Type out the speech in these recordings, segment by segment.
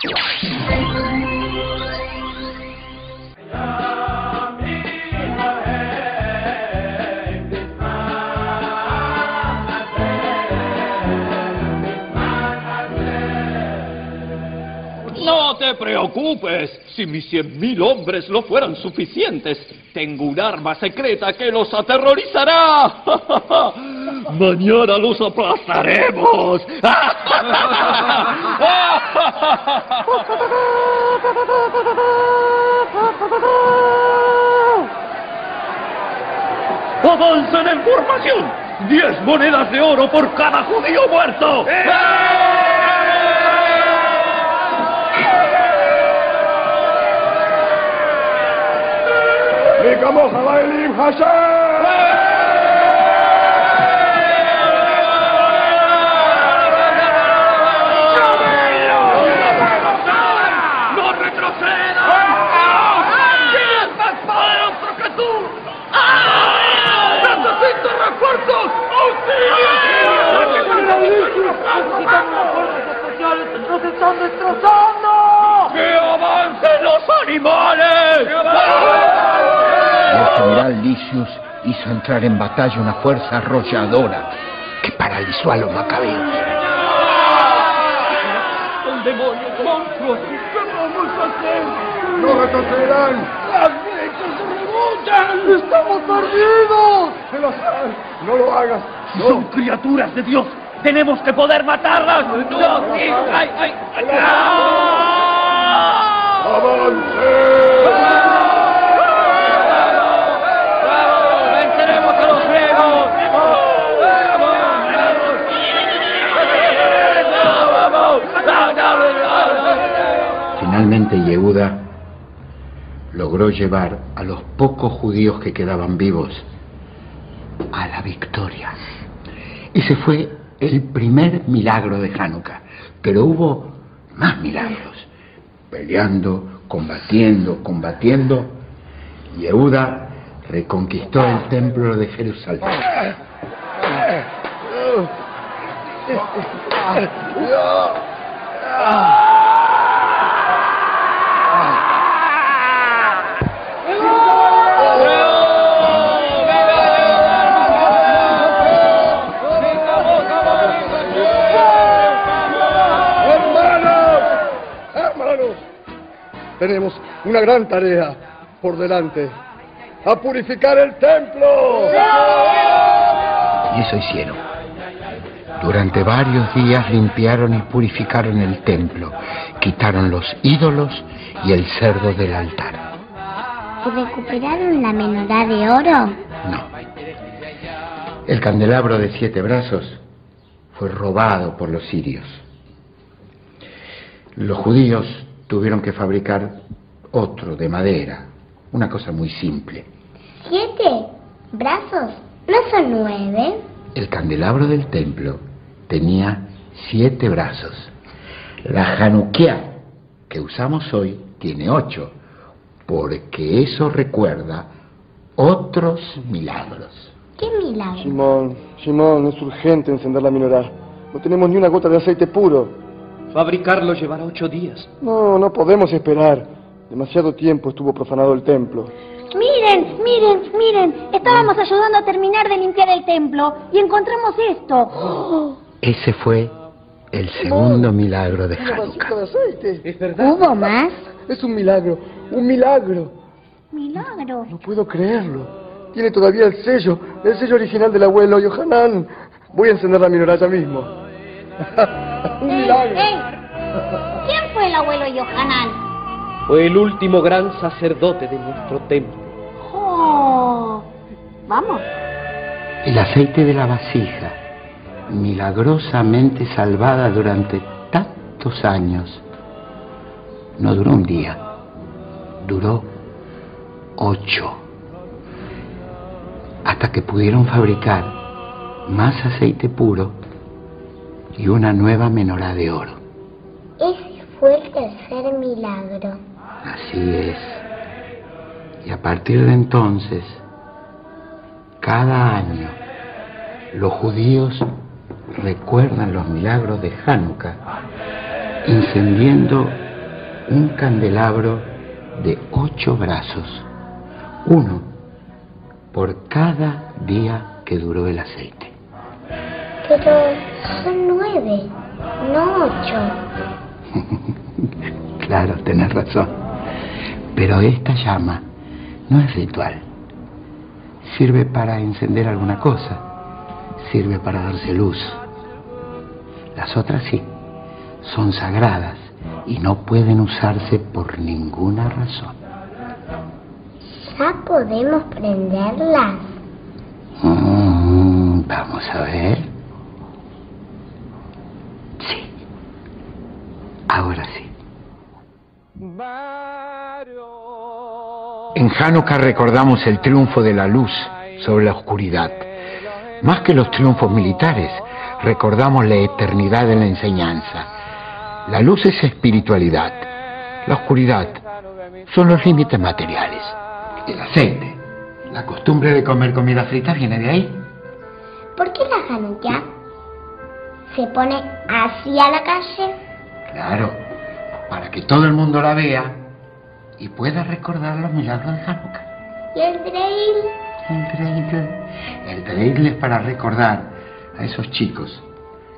No te preocupes, si mis cien mil hombres no fueran suficientes, tengo un arma secreta que los aterrorizará. Mañana los aplastaremos. ¡Avancen en! ¡Diez monedas de oro por cada judío muerto! Digamos a Hashem. Hizo entrar en batalla una fuerza arrolladora que paralizó a los macabeos. ¡El demonio, monstruos! ¿Qué vamos a hacer? No retrocederán. ¡Las flechas se rebotan! ¡Estamos perdidos! Elazar, no lo hagas. ¡Son criaturas de Dios! ¡Tenemos que poder matarlas! ¡No! ¡Ay, ay! ay. ¡Venceremos Finalmente Yehuda logró llevar a los pocos judíos que quedaban vivos a la victoria. Ese fue el primer milagro de Hanukkah, pero hubo más milagros. Peleando, combatiendo, combatiendo, Yehuda reconquistó el templo de Jerusalén. Tenemos una gran tarea por delante. ¡A purificar el templo! Y eso hicieron. Durante varios días limpiaron y purificaron el templo, quitaron los ídolos y el cerdo del altar. ¿Y recuperaron la menorá de oro? No. El candelabro de siete brazos fue robado por los sirios. Los judíos tuvieron que fabricar otro de madera, una cosa muy simple. ¿Siete? ¿Brazos? ¿No son nueve? El candelabro del templo tenía siete brazos. La Hanukkah que usamos hoy tiene ocho, porque eso recuerda otros milagros. ¿Qué milagro? Simón, Simón, es urgente encender la minorá. No tenemos ni una gota de aceite puro. Fabricarlo llevará ocho días. No, no podemos esperar. Demasiado tiempo estuvo profanado el templo. Miren, miren, miren. Estábamos ayudando a terminar de limpiar el templo y encontramos esto. Ese fue el segundo milagro de Hanukkah. ¿Es verdad? ¿Hubo más? Es un milagro, un milagro. Milagro. No puedo creerlo. Tiene todavía el sello, el sello original del abuelo Yohanan. Voy a encender la minorá ya mismo. un. ¿Quién fue el abuelo Yohanan? Fue el último gran sacerdote de nuestro templo. Oh. Vamos. El aceite de la vasija, milagrosamente salvada durante tantos años, no duró un día, duró ocho, hasta que pudieron fabricar más aceite puro y una nueva menorá de oro. Ese fue el tercer milagro. Así es. Y a partir de entonces, cada año, los judíos recuerdan los milagros de Hanukkah, encendiendo un candelabro de ocho brazos, uno por cada día que duró el aceite. Pero son nueve, no ocho. claro, tenés razón. Pero esta llama no es ritual. Sirve para encender alguna cosa. Sirve para darse luz. Las otras sí. Son sagradas y no pueden usarse por ninguna razón. ¿Ya podemos prenderlas? Mm, vamos a ver. Sí. Ahora sí. En Hanukkah recordamos el triunfo de la luz sobre la oscuridad. Más que los triunfos militares, recordamos la eternidad de la enseñanza. La luz es espiritualidad. La oscuridad son los límites materiales. El aceite. La costumbre de comer comida frita viene de ahí. ¿Por qué la Hanukkah se pone hacia la calle? Claro, para que todo el mundo la vea y pueda recordar los milagros de Hanukkah. ¿Y el Dreil? El Dreidel. El Dreidel es para recordar a esos chicos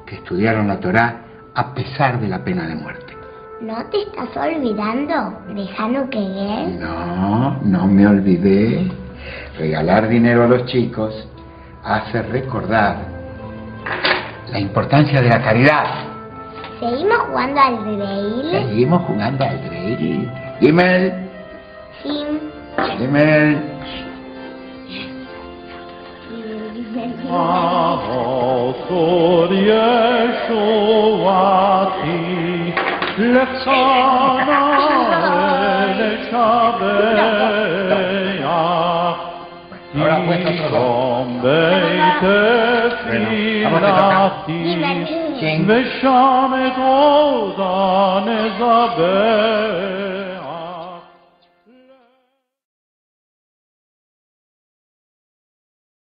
que estudiaron la Torá a pesar de la pena de muerte. ¿No te estás olvidando de Hanukkah? No, no me olvidé. Regalar dinero a los chicos hace recordar la importancia de la caridad. ¿Seguimos jugando al drill? ¿Seguimos jugando al drill? Gimel. Sí. Gimel. Ahora cuesta otro به شام گودان زابه